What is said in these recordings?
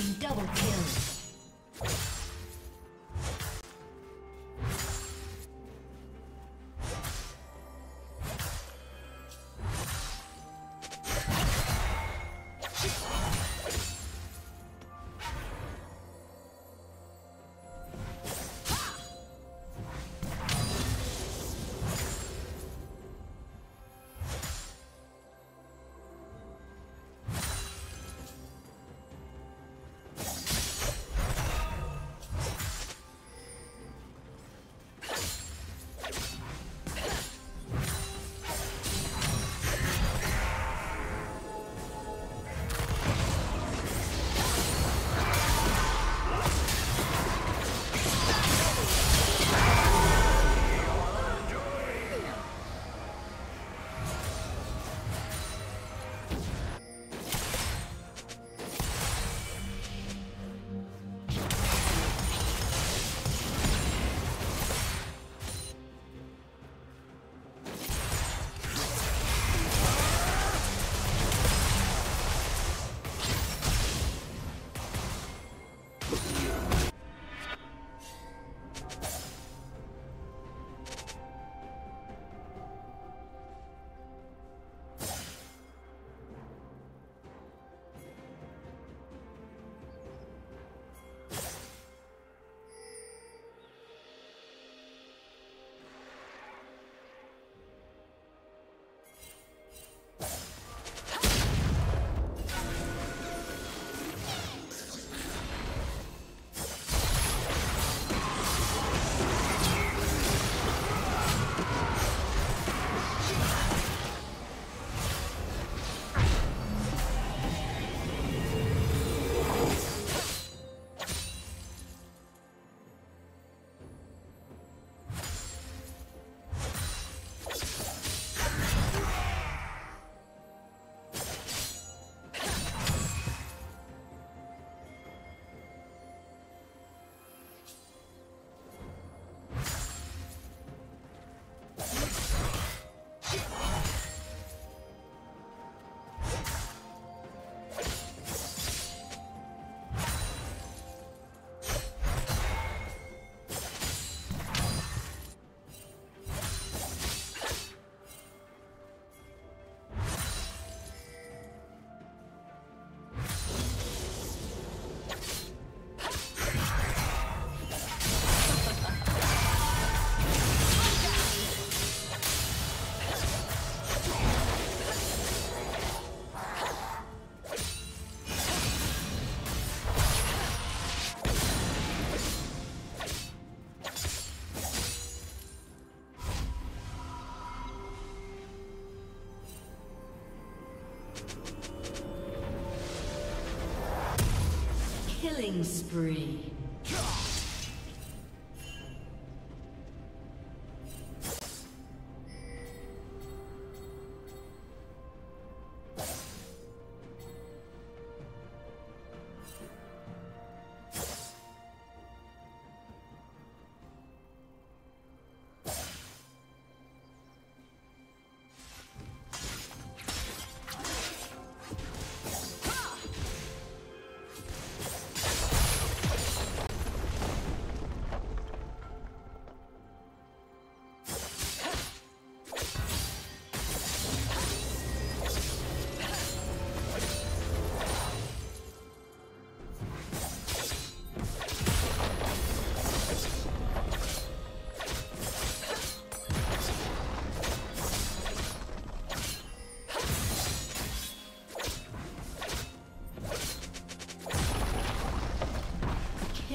Double kill. you Killing spree.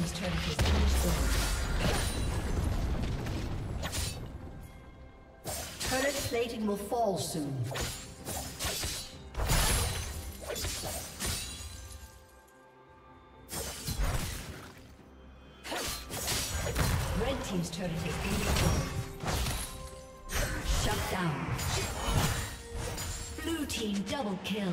Team's turret has been destroyed. Turret plating will fall soon. Red team's turret has been destroyed. Shut down. Blue team double kill.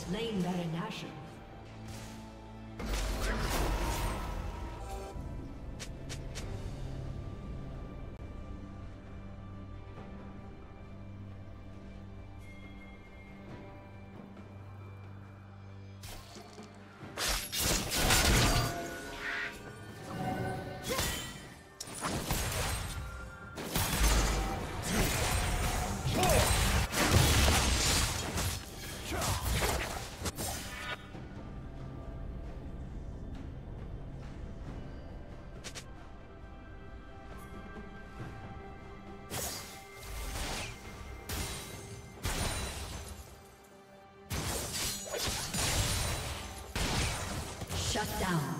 Slain Baron Nashor. Shut down.